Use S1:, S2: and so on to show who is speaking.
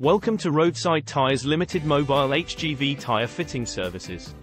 S1: Welcome to Roadside Tires Limited Mobile HGV Tire Fitting Services.